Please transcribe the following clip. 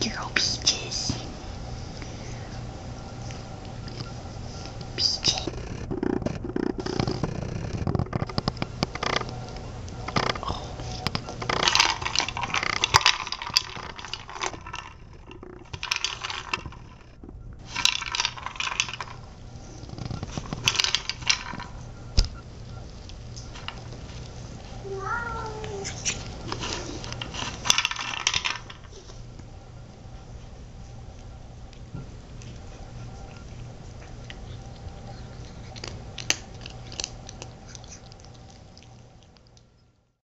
girl Peaches. Peaches. Oh. Wow.